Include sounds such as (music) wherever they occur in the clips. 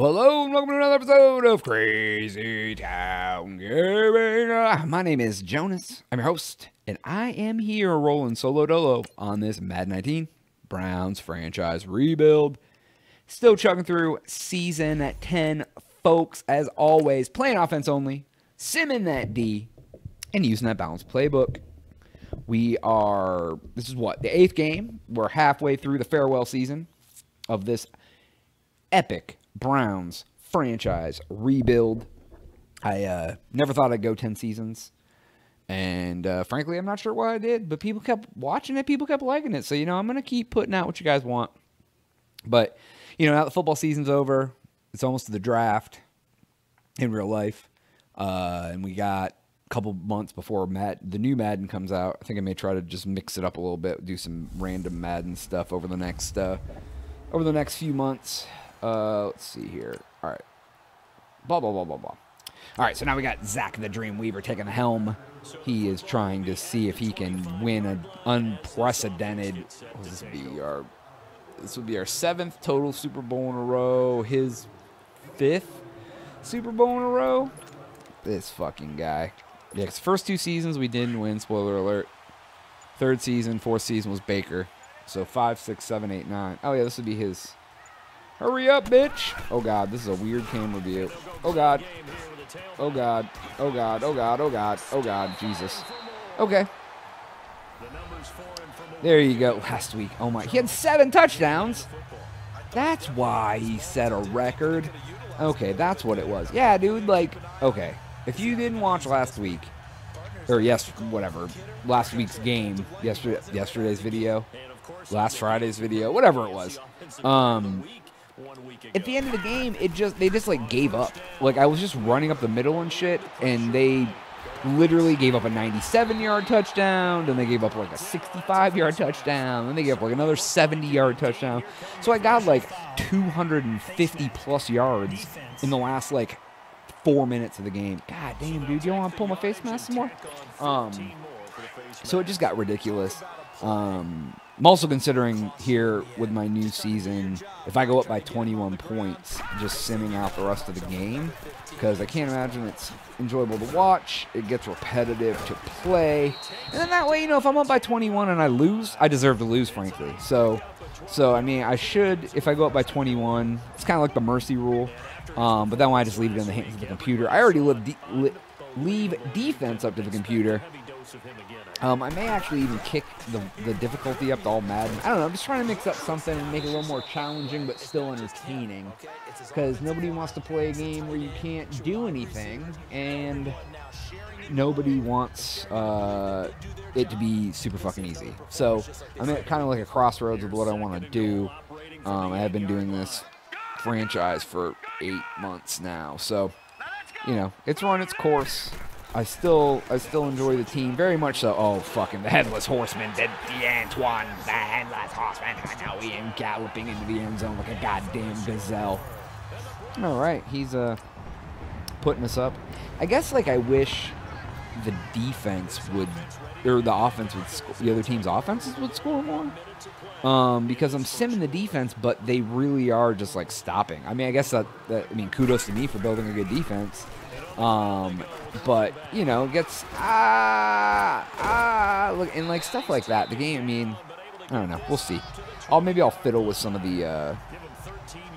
hello, and welcome to another episode of Crazy Town Gaming. Uh, My name is Jonaas. I'm your host, and I am here rolling solo dolo on this Mad 19 Browns franchise rebuild. Still chugging through season 10, folks, as always, playing offense only, simming that D, and using that balanced playbook. We are, this is what, the eighth game. We're halfway through the farewell season of this epic Browns franchise rebuild. I uh, never thought I'd go 10 seasons. And uh, frankly, I'm not sure why I did, but people kept watching it. People kept liking it. So, you know, I'm going to keep putting out what you guys want. But, you know, now the football season's over, it's almost the draft in real life. Uh, and we got a couple months before Mad- the new Madden comes out. I think I may try to just mix it up a little bit, do some random Madden stuff over the next uh, over the next few months. Uh, let's see here. All right. Blah, blah, blah, blah, blah. All right, so now we got Zach the Dream Weaver taking the helm. He is trying to see if he can win an unprecedented. What would this be? Our this would be our seventh total Super Bowl in a row. His fifth Super Bowl in a row. This fucking guy. Yeah, 'cause first two seasons we didn't win. Spoiler alert. Third season, fourth season was Baker. So five, six, seven, eight, nine. Oh yeah, this would be his. Hurry up, bitch! Oh god, this is a weird camera view. Oh god. Oh god. Oh god. Oh god. Oh god. Oh god. Jesus. Okay. There you go. Last week. Oh my. He had seven touchdowns. That's why he set a record. Okay, that's what it was. Yeah, dude. Like, okay. If you didn't watch last week, or yes, whatever, last week's game, yesterday, yesterday's video, last Friday's video, whatever it was. Um, at the end of the game, it just they just like gave up. Like I was just running up the middle and shit, and they literally gave up a 97-yard touchdown, then they gave up like a 65-yard touchdown, then they gave up like another 70-yard touchdown. So I got like 250 plus yards in the last like four minutes of the game. God damn, dude, you don't want to pull my face mask some more? Um, so it just got ridiculous. Um, I'm also considering here with my new season, if I go up by 21 points, just simming out the rest of the game because I can't imagine it's enjoyable to watch. It gets repetitive to play, and then that way, you know, if I'm up by 21 and I lose, I deserve to lose, frankly. So, so I mean, I should if I go up by 21. It's kind of like the mercy rule, um, but then I just leave it in the hands of the computer, I already live leave defense up to the computer. Um, I may actually even kick the, the difficulty up to all Madden. I don't know. I'm just trying to mix up something and make it a little more challenging but still entertaining. Because nobody wants to play a game where you can't do anything, and nobody wants uh, it to be super fucking easy. So I'm at kind of like a crossroads of what I want to do. Um, I have been doing this franchise for eight months now, so you know it's run its course. I still I still enjoy the team very much so. Oh fucking the headless horseman, the, D'Antoine, the headless horseman. I know he am galloping into the end zone like a goddamn gazelle. All right, he's uh putting us up. I guess like I wish the defense would or the offense would sc- the other team's offenses would score more. Um, because I'm simming the defense, but they really are just like stopping. I mean, I guess that, that I mean kudos to me for building a good defense. Um, but you know, gets ah ah look and like stuff like that. The game, I mean, I don't know. We'll see. I'll maybe I'll fiddle with some of the uh,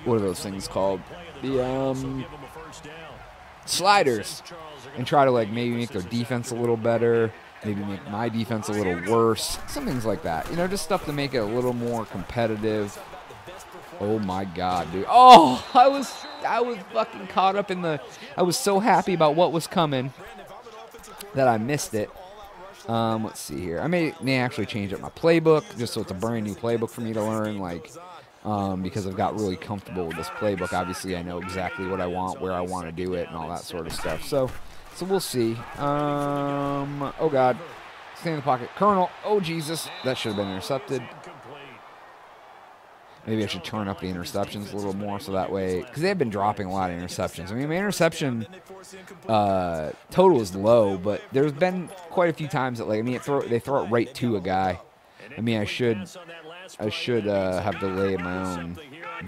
what are those things called? The um sliders and try to like maybe make their defense a little better. Maybe make my defense a little worse. Some things like that. You know, just stuff to make it a little more competitive. Oh my god, dude. Oh, I was I was fucking caught up in the I was so happy about what was coming that I missed it. Um, let's see here. I may may actually change up my playbook just so it's a brand new playbook for me to learn like um, because I've got really comfortable with this playbook. Obviously, I know exactly what I want, where I want to do it, and all that sort of stuff. So, so we'll see. Um, oh God, stay in the pocket, Colonel. Oh Jesus, that should have been intercepted. Maybe I should turn up the interceptions a little more so that way, because they've been dropping a lot of interceptions. I mean, my interception uh, total is low, but there's been quite a few times that, like, I mean, throw, they throw it right to a guy. I mean, I should, I should uh, have delay of my own.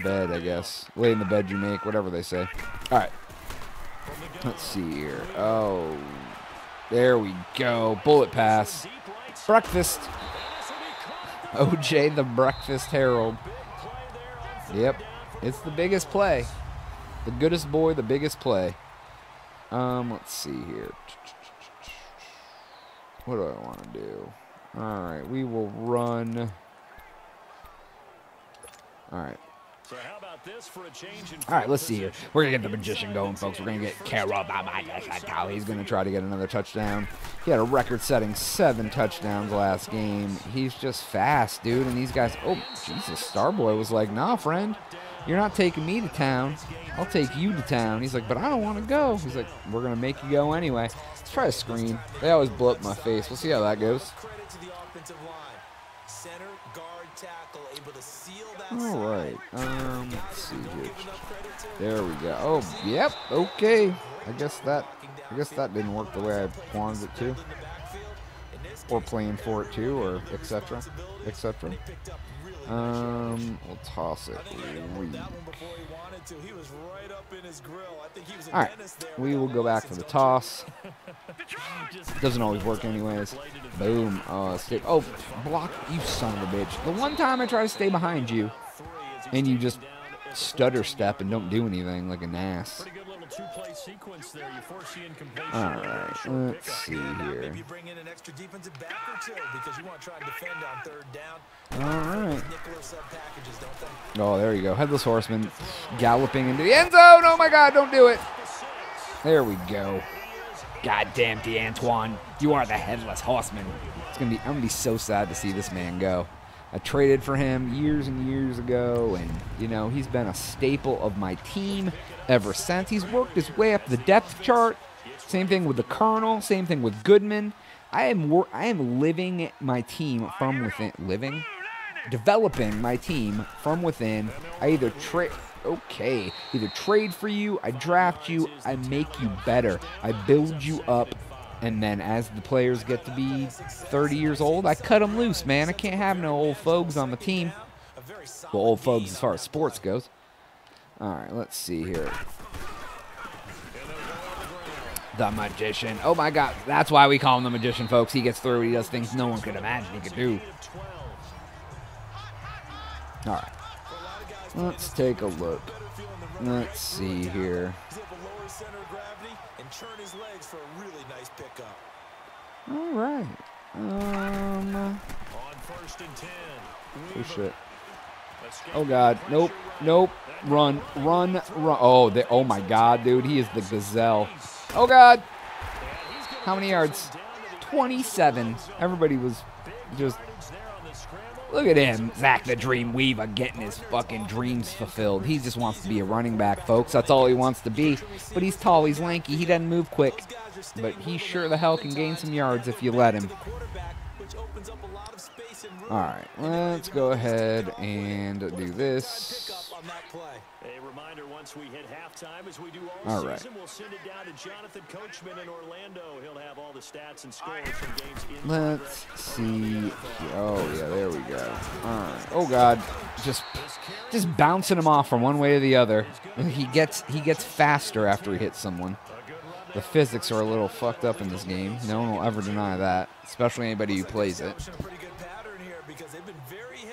bed, I guess. Lay in the bed you make, whatever they say. All right. Let's see here. Oh, there we go. Bullet pass. Breakfast. OJ the Breakfast Herald. Yep. It's the biggest play. The goodest boy, the biggest play. Um, let's see here. What do I want to do? All right, we will run. All right. All right, let's see here. We're going to get the magician going, folks. We're going to get Carol. He's going to try to get another touchdown. He had a record-setting seven touchdowns last game. He's just fast, dude. And these guys, oh, Jesus, Starboy was like, nah, friend. You're not taking me to town. I'll take you to town. He's like, but I don't want to go. He's like, we're going to make you go anyway. Let's try a screen. They always blow up my face. We'll see how that goes. All right. Um, let's see here. There we go. Oh, yep. Okay. I guess that. I guess that didn't work the way I wanted it to. Or playing for it too, or etc. etc. Um, we'll toss it. All right, we will go back to the toss. (laughs) Doesn't always work anyways. Boom. Uh, stay. Oh, block. You son of a bitch. The one time I try to stay behind you, and you just stutter step and don't do anything like an ass. All right, let's see here. Maybe bring in an extra defensive back or two because you want to try and defend on third down. All right. Oh, there you go. Headless Horseman galloping into the end zone. Oh my God! Don't do it. There we go. God damn, D'Antoine, you are the Headless Horseman. It's gonna be. I'm gonna be so sad to see this man go. I traded for him years and years ago, and you know he's been a staple of my team ever since. He's worked his way up the depth chart. Same thing with the Colonel. Same thing with Goodman. I am I am living my team from within. Living, developing my team from within. I either trade. Okay, either trade for you, I draft you, I make you better, I build you up and then as the players get to be 30 years old, I cut them loose, man. I can't have no old folks on the team. Well, old folks as far as sports goes. All right, let's see here. The magician. Oh my God, that's why we call him the magician, folks. He gets through. He does things no one could imagine he could do. All right, let's take a look. Let's see here and churn his legs for a really nice pickup. All right. Um. On first and ten. Oh shit. Oh god. Nope. Nope. Run. Run. Run. Oh. They, oh my god, dude. He is the gazelle. Oh god. How many yards? 27. Everybody was just Look at him, Zach the Dream Weaver, getting his fucking dreams fulfilled. He just wants to be a running back, folks. That's all he wants to be. But he's tall, he's lanky, he doesn't move quick. But he sure the hell can gain some yards if you let him. All right, let's go ahead and do this. A reminder once we hit halftime as we do all, all right. season, we'll send it down to Jonathan Coachman in Orlando. He'll have all the stats and scores from games Let's see. Oh yeah, there we go. All right. Oh god. Just just bouncing him off from one way to the other. He gets he gets faster after he hits someone. The physics are a little fucked up in this game. No one will ever deny that, especially anybody who plays it.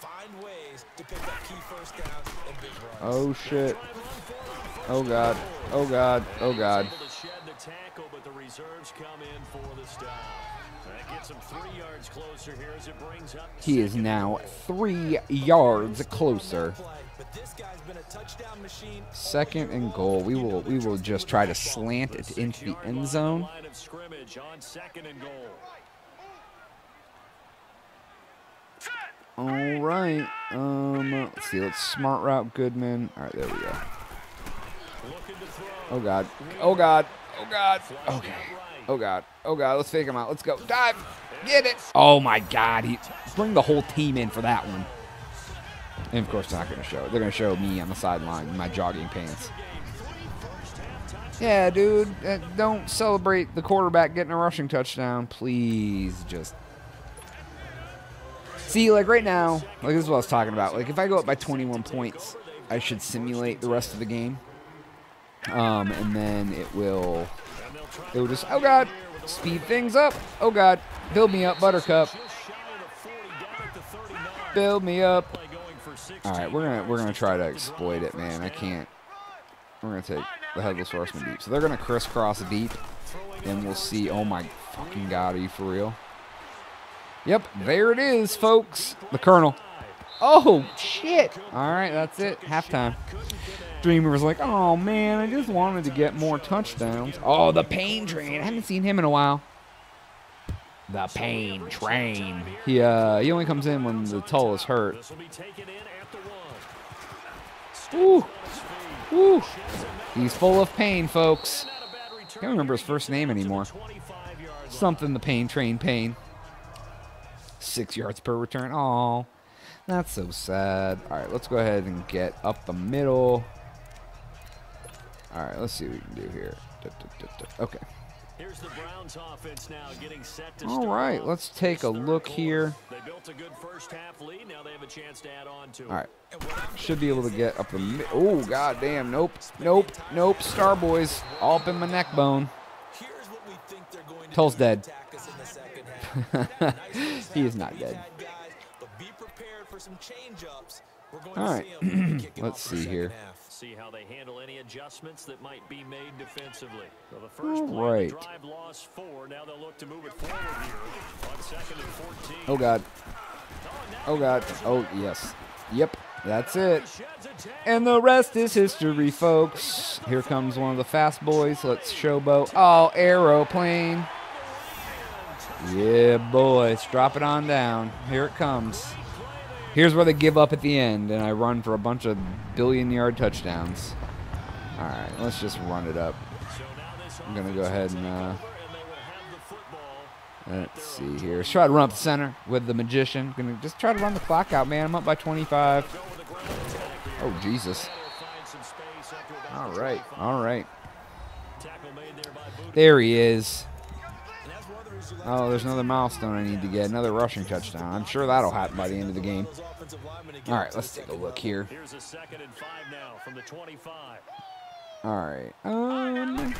find ways to pick up key first downs and big runs. Oh shit. Oh god. Oh god. Oh god tackle, but the reserves come in for the stop. That gets him three yards closer here as it brings up. He is now three yards closer. Second and goal. We will we will just try to slant it into the end zone. All right. Um, let's see. Let's smart route Goodman. All right, there we go. Oh God. Oh God. Oh God. Okay. Oh God. Oh God. Let's fake him out. Let's go. Dive. Get it. Oh my God. He bring the whole team in for that one. And of course, they're not going to show. They're going to show me on the sideline in my jogging pants. Yeah, dude. Uh, don't celebrate the quarterback getting a rushing touchdown. Please just. See, like right now, like this is what I was talking about. Like if I go up by 21 points, I should simulate the rest of the game. Um, and then it will, it will just, oh God, speed things up. Oh God, build me up, Buttercup. Build me up. All right, we're gonna we're gonna try to exploit it, man. I can't. We're gonna take the headless horseman deep. So they're gonna crisscross deep, and we'll see. Oh my fucking god, are you for real? Yep, there it is, folks. The Colonel. Oh shit! All right, that's it. Halftime. Dreamer was like, "Oh man, I just wanted to get more touchdowns." Oh, the pain train. I haven't seen him in a while. The pain train. He uh he only comes in when the tull is hurt. Woo. Woo. He's full of pain, folks. I Can't remember his first name anymore. Something the pain train pain. Six yards per return. Oh, that's so sad. All right, let's go ahead and get up the middle. All right, let's see what we can do here. Okay. Here's the Browns offense now getting set to All right, let's take a look here. They built a good first half lead. Now they have a chance to add on to All right. Should be able to get up the mid. Oh, god damn. Nope. Nope. Nope. Star Boys all up in my neck bone. Tull's dead. (laughs) he is not dead. All right. (clears throat) Let's see here see how they handle any adjustments that might be made defensively. the first All right. drive lost four. Now they'll look to move it forward here on second and 14. Oh God. Oh God. Oh yes. Yep. That's it. And the rest is history, folks. Here comes one of the fast boys. Let's showboat. Oh, aeroplane. Yeah, boys. Drop it on down. Here it comes. Here's where they give up at the end, and I run for a bunch of billion yard touchdowns. All right, let's just run it up. I'm going to go ahead and. Uh, let's see here. Let's try to run up the center with the magician. Gonna just try to run the clock out, man. I'm up by 25. Oh, Jesus. All right. All right. There he is. Oh, there's another milestone I need to get. Another rushing touchdown. I'm sure that'll happen by the end of the game. All right, let's take a look here. Here's a second and five now from the 25. All right. Um.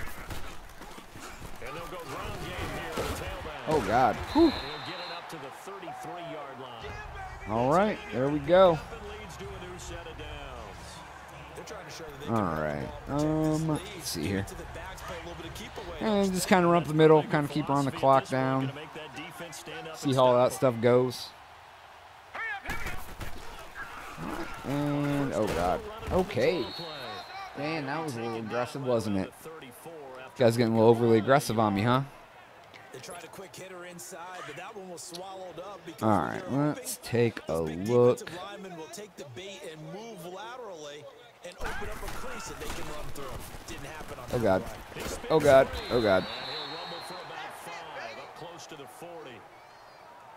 Oh God. Whew. All right, there we go. All right. Um, let's see here. And just kind of run up the middle, kind of keep on the clock down. See how that stuff goes. And, oh God. Okay. Man, that was a little aggressive, wasn't it? You guys getting a little overly aggressive on me, huh? All right, let's take a look and open up a crease that they can run through. Didn't happen on Oh God. Oh God. Oh God.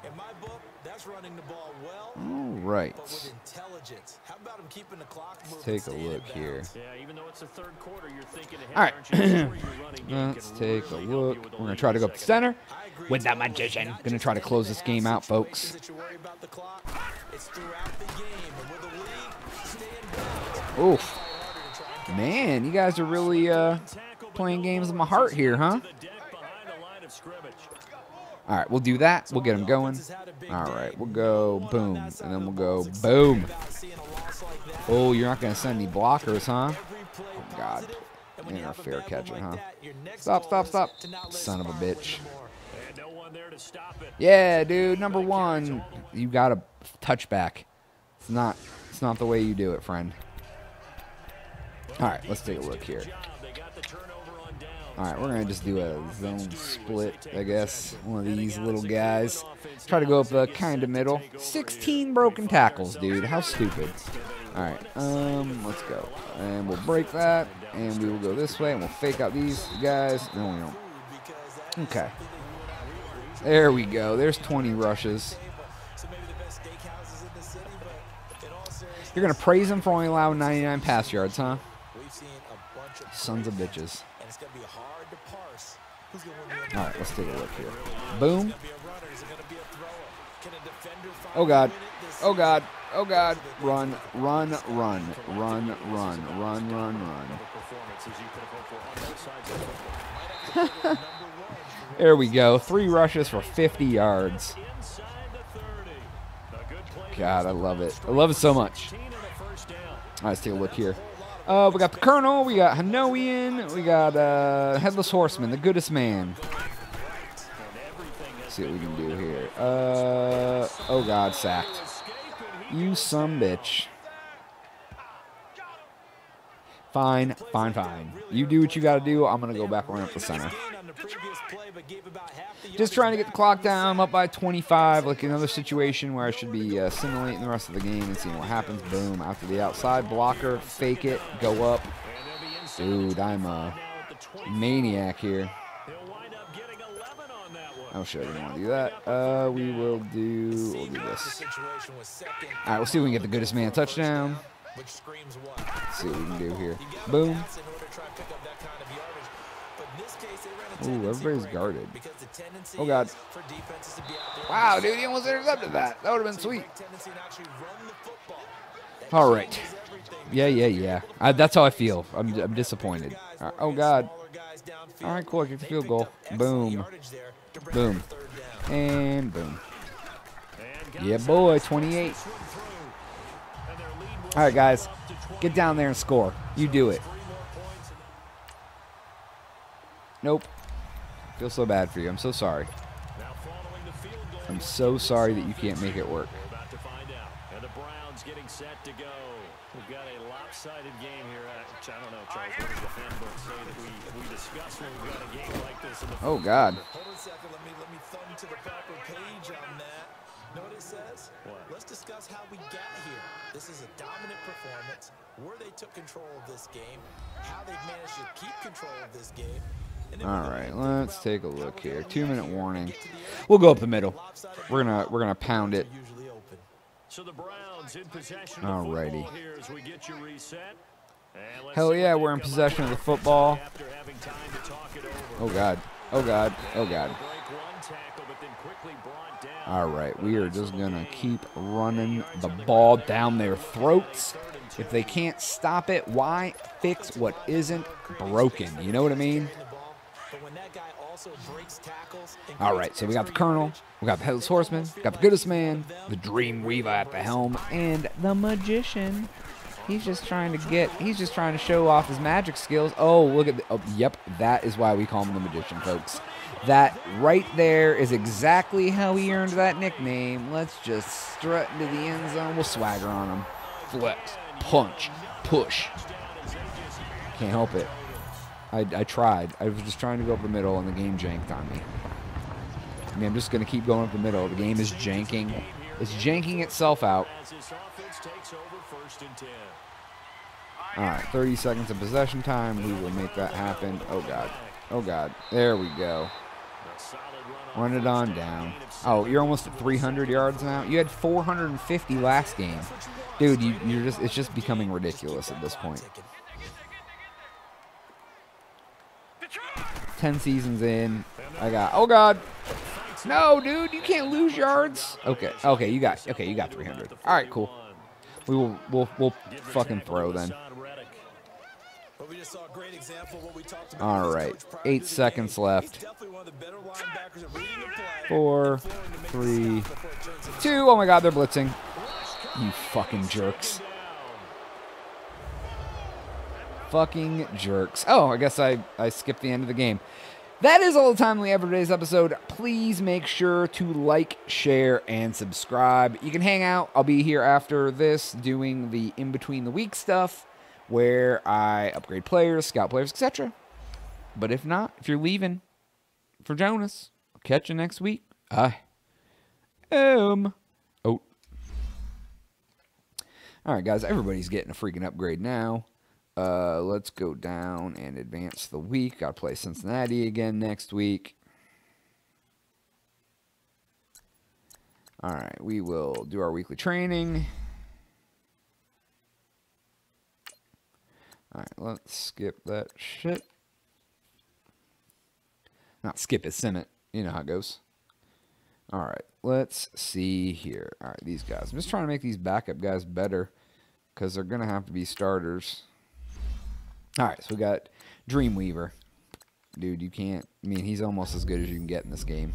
In my book, that's running the ball well. All right. Let's take a look here. Yeah, even though it's the third quarter, you're thinking ahead, All right. (clears throat) Let's take a look. We're gonna try to go up the center with that magician. Gonna try to close this game out, folks. Oof. Man, you guys are really uh, playing games with my heart here, huh? All right, we'll do that. We'll get them going. All right, we'll go boom, and then we'll go boom. Oh, you're not going to send any blockers, huh? Oh, God. Fair catcher, huh? Stop, stop, stop. Son of a bitch. Yeah, dude, number one. You got a touchback. It's not, it's not the way you do it, friend. All right, let's take a look here. All right, we're going to just do a zone split, I guess. One of these little guys. Try to go up the kind of middle. 16 broken tackles, dude. How stupid. All right, um, let's go. And we'll break that, and we will go this way, and we'll fake out these guys. No, we don't. Okay. There we go. There's 20 rushes. You're going to praise him for only allowing 99 pass yards, huh? Sons of bitches. All right, let's take a look here. Boom. Oh, God. Oh, God. Oh, God. Run, run, run, run, run, run, run, run. there we go. Three rushes for 50 yards. God, I love it. I love it so much. All right, let's take a look here. Uh, we got the Colonel, we got Hanoian, we got uh, Headless Horseman, the goodest man. Let's see what we can do here. Uh, oh God, sacked. You some bitch. Fine, fine, fine. You do what you got to do. I'm to go back around up the center. Just trying to get the clock down. I'm up by 25. Like another situation where I should be uh, simulating the rest of the game and seeing what happens. Boom. After the outside blocker. Fake it. Go up. Dude, I'm a maniac here. Oh shit, I didn't want to do that. Uh, we will do, we'll do this. All right, we'll see if we can get the goodest man touchdown. Let's see what we can do here. Boom. Ooh, everybody's guarded. Oh, God. Wow, dude, he almost intercepted that. That would have been sweet. All right. Yeah, yeah, yeah. I, that's how I feel. I'm, I'm disappointed. Uh, right. Oh, God. All right, cool. Get the field goal. Boom. Boom. And boom. Yeah, boy. 28. All right, guys. Get down there and score. You do it. Nope. Feel so bad for you. I'm so sorry. I'm so sorry that you can't make it work. And the Browns getting set to go. We've got a lopsided game here. Which I don't know, Charles. What does the handbook say that we, we discuss when we've got a game like this? In the oh, God. Hold on a second. Let me, let me thumb to the proper page on that. Know what it says? What? Let's discuss how we got here. This is a dominant performance, where they took control of this game, how they've managed to keep control of this game. All right, let's take a look here. Two minute warning. We'll go up the middle. We're gonna we're gonna pound it. Alrighty. Hell yeah, we're in possession of the football. to. Oh god. Oh god. Oh god. All right, we are just gonna keep running the ball down their throats. If they can't stop it, why fix what isn't broken? You know what I mean? All right, so we got the Colonel, we got the Headless Horseman, we got the Goodest Man, the Dream Weaver at the helm, and the Magician. He's just trying to get, he's just trying to show off his magic skills. Oh, look at the, oh, yep, that is why we call him the Magician, folks. That right there is exactly how he earned that nickname. Let's just strut into the end zone. We'll swagger on him. Flex, punch, push. Can't help it. I, I tried. I was just trying to go up the middle, and the game janked on me. I mean, I'm just going to keep going up the middle. The game is janking. It's janking itself out. As this offense takes over first and 10. All right, 30 seconds of possession time. We will make that happen. Oh, God. Oh, God. There we go. Run Run it on down. Oh, you're almost at 300 yards now. You had 450 last game, dude. You, you're just it's just becoming ridiculous at this point. 10 seasons in, I got. Oh God, no, dude, you can't lose yards. Okay, okay, you got okay, you got 300. All right, cool. We will we'll we'll fucking throw then. All right, eight seconds left. Four, three, two. Oh my God, they're blitzing. You fucking jerks. Fucking jerks. Oh, I guess I, I skipped the end of the game. That is all the time we have for today's episode. Please make sure to like, share, and subscribe. You can hang out. I'll be here after this doing the in between the week stuff where I upgrade players, scout players, etc. But if not, if you're leaving for Jonaas, I'll catch you next week. I am out. All right, guys, everybody's getting a freaking upgrade now. Uh, let's go down and advance the week. Got to play Cincinnati again next week. All right, we will do our weekly training. All right, let's skip that shit. Not skip it, sim it. You know how it goes. All right, let's see here. All right, these guys. I'm just trying to make these backup guys better because they're going to have to be starters. All right, so we got Dreamweaver. Dude, you can't. I mean, he's almost as good as you can get in this game.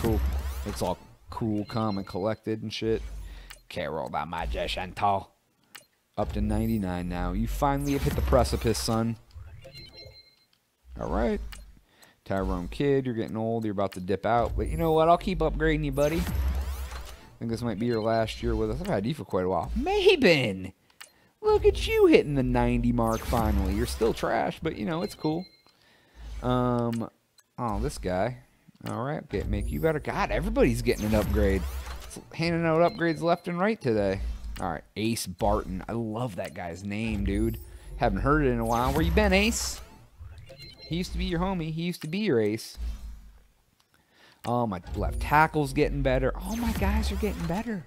Cool. Looks all cool, calm, and collected and shit. Carol the Magician Tull. Up to 99 now. You finally have hit the precipice, son. All right. Tyrone Kid, you're getting old. You're about to dip out. But you know what? I'll keep upgrading you, buddy. I think this might be your last year with us. I've had you for quite a while. Maben! Look at you hitting the 90 mark finally. You're still trash, but you know, it's cool. Um, oh, this guy. All right, okay, make you better. God, everybody's getting an upgrade. It's handing out upgrades left and right today. All right, Ace Barton. I love that guy's name, dude. Haven't heard it in a while. Where you been, Ace? He used to be your homie. He used to be your ace. Oh, my left tackle's getting better. All my guys are getting better.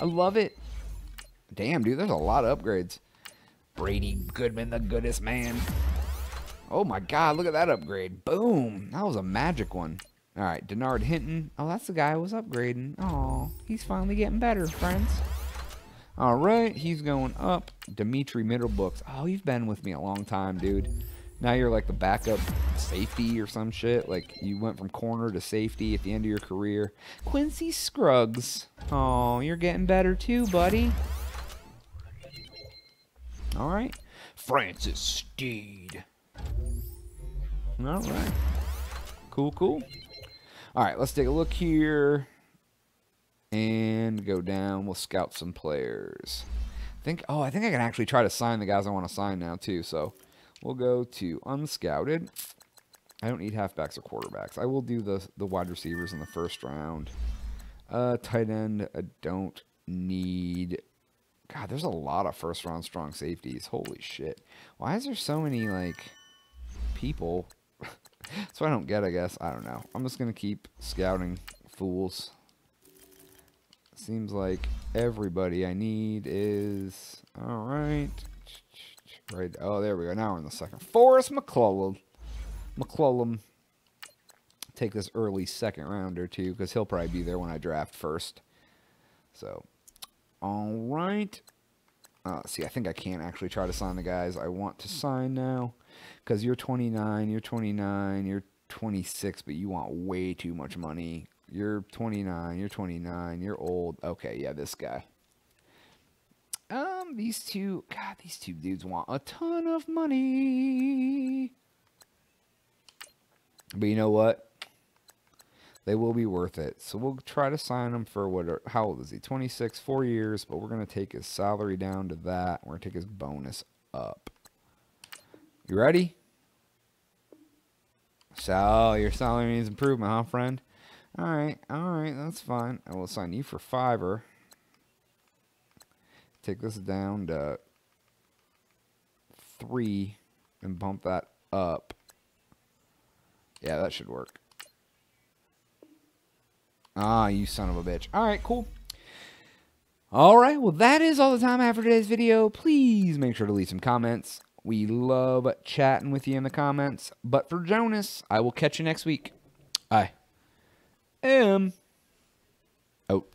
I love it. Damn, dude, there's a lot of upgrades. Brady Goodman, the goodest man. Oh my god, look at that upgrade. Boom. That was a magic one. All right, Denard Hinton. Oh, that's the guy I was upgrading. Oh, he's finally getting better, friends. All right, he's going up. Dimitri Middlebrooks. Oh, you've been with me a long time, dude. Now you're like the backup safety or some shit. Like you went from corner to safety at the end of your career. Quincy Scruggs. Oh, you're getting better too, buddy. All right. Francis Steed. All right. Cool, cool. All right, let's take a look here and go down. We'll scout some players. I think, oh, I think I can actually try to sign the guys I want to sign now, too. So we'll go to unscouted. I don't need halfbacks or quarterbacks. I will do the, the wide receivers in the first round. Uh, tight end, I don't need God, there's a lot of first round strong safeties. Holy shit. Why is there so many, like, people? (laughs) so I don't get, I guess. I don't know. I'm just going to keep scouting fools. Seems like everybody I need is... Alright. Right. Oh, there we go. Now we're in the second. Forrest McClellan. McClellan. Take this early second rounder, too, because he'll probably be there when I draft first. So, all right. Uh, see, I think I can't actually try to sign the guys I want to sign now. Because you're 29, you're 29, you're 26, but you want way too much money. You're 29, you're 29, you're old. Okay, yeah, this guy. Um, these two, God, these two dudes want a ton of money. But you know what? They will be worth it. So we'll try to sign him for what? How old is he? 26, four years. But we're gonna take his salary down to that. We're gonna take his bonus up. You ready? So your salary needs improvement, huh, friend? All right, all right, that's fine. I will sign you for fiver. Take this down to three and bump that up. Yeah, that should work. Ah, you son of a bitch. All right, cool. All right, well, that is all the time I have for today's video. Please make sure to leave some comments. We love chatting with you in the comments. But for Jonaas, I will catch you next week. I am out.